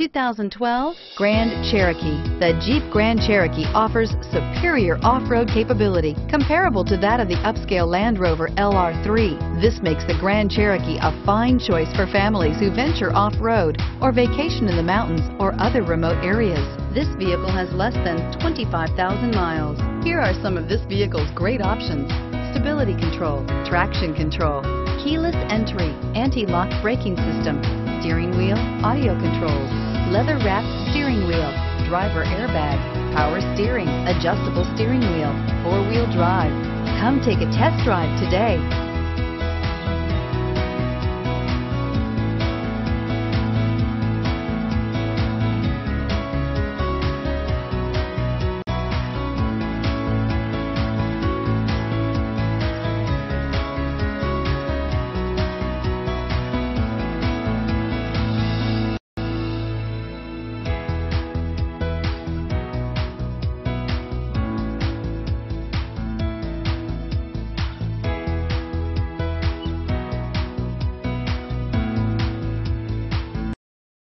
2012 Grand Cherokee. The Jeep Grand Cherokee offers superior off-road capability comparable to that of the upscale Land Rover LR3. This makes the Grand Cherokee a fine choice for families who venture off-road or vacation in the mountains or other remote areas. This vehicle has less than 25,000 miles. Here are some of this vehicle's great options. Stability control, traction control, keyless entry, anti-lock braking system, steering wheel, audio controls, leather wrapped steering wheel, driver airbag, power steering, adjustable steering wheel, four wheel drive. Come take a test drive today.